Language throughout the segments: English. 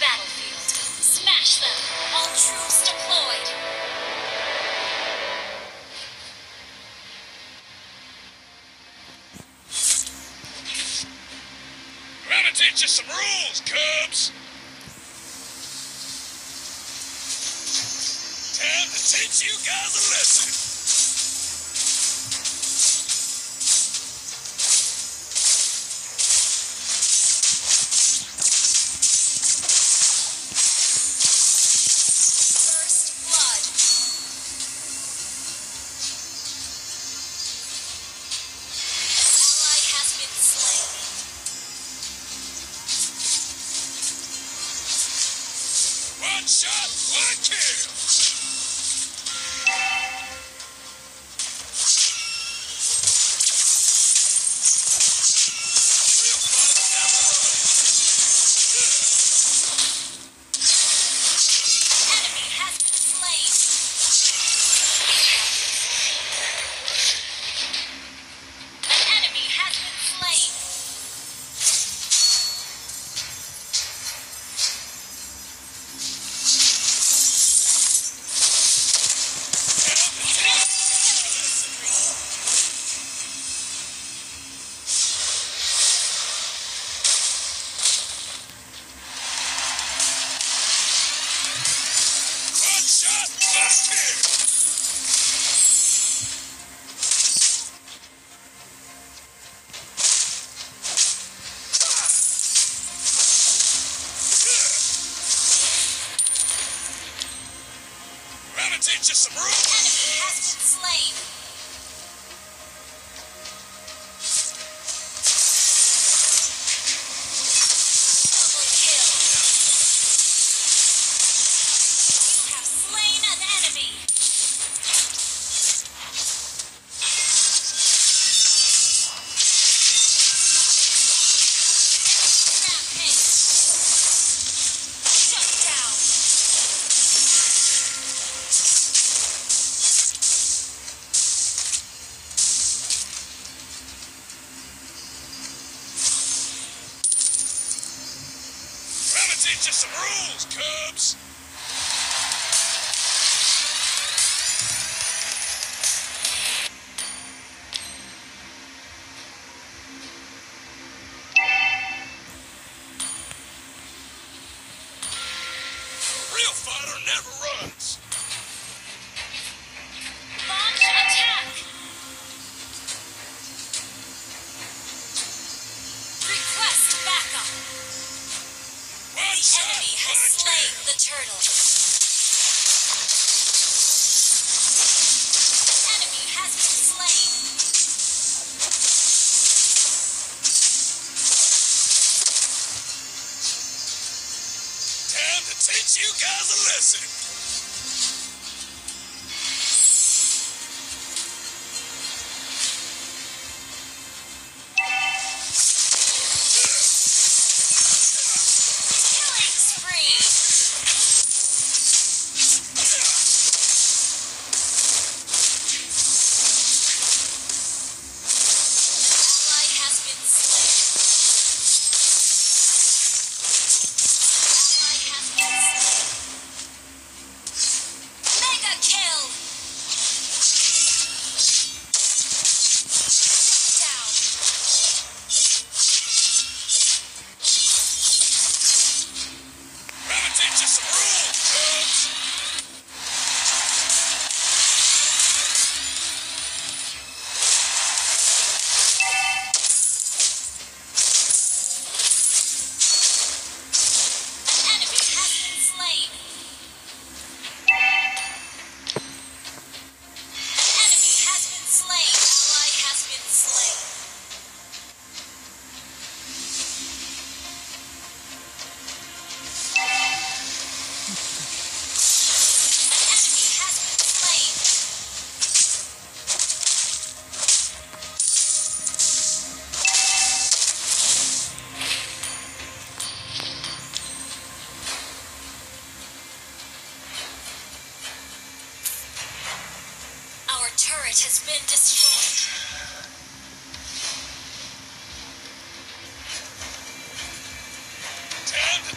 battlefield. Smash them! All troops deployed! Gotta teach you some rules, Cubs! Time to teach you guys a lesson! turns into some room. Enemy has been slain. Teach us some rules, Cubs! Real fighter never runs! You guys a lesson.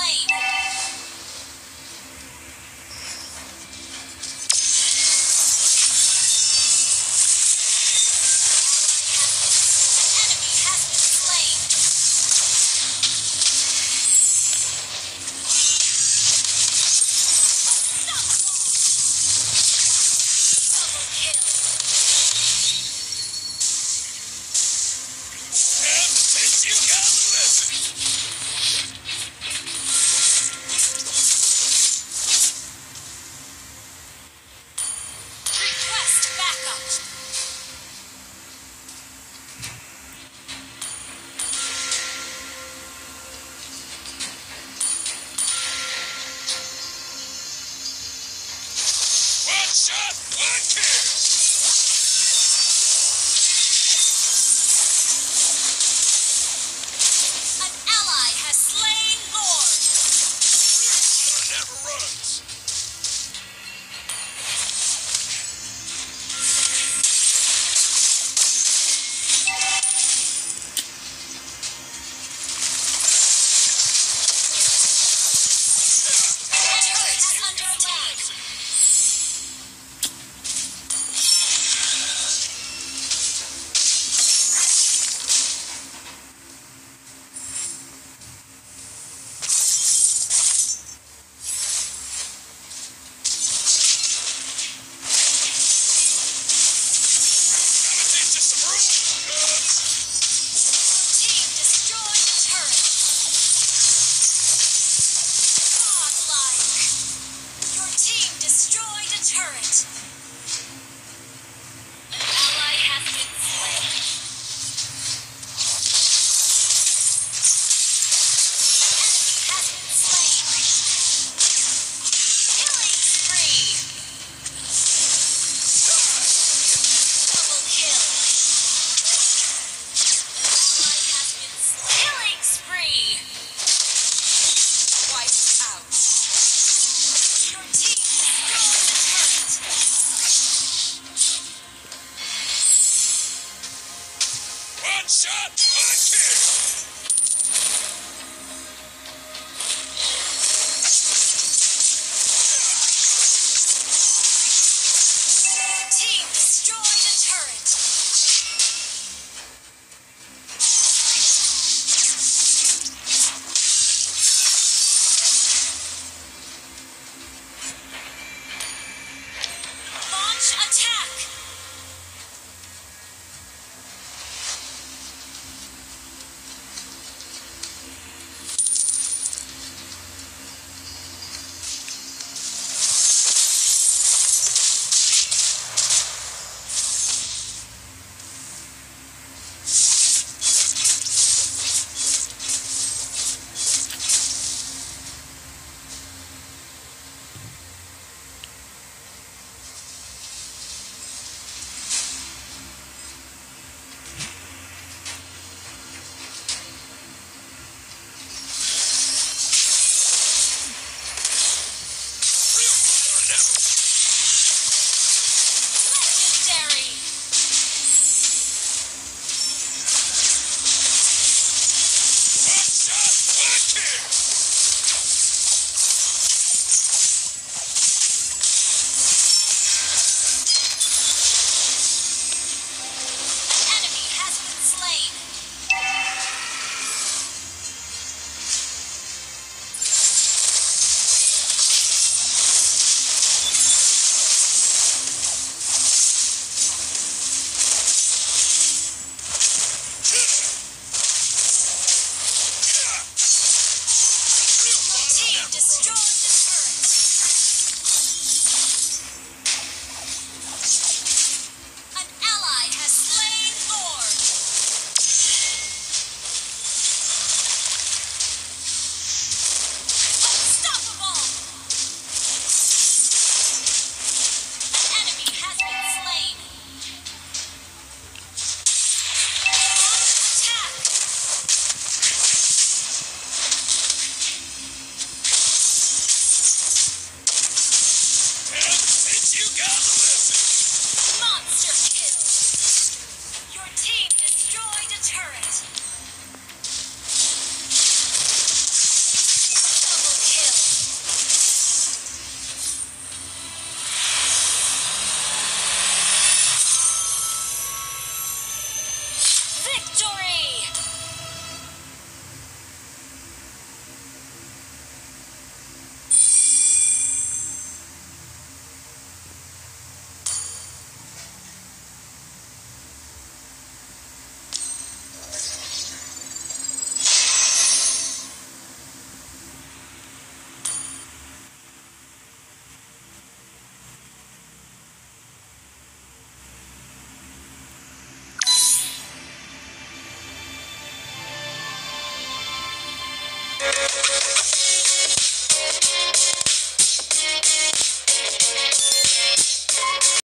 has turret.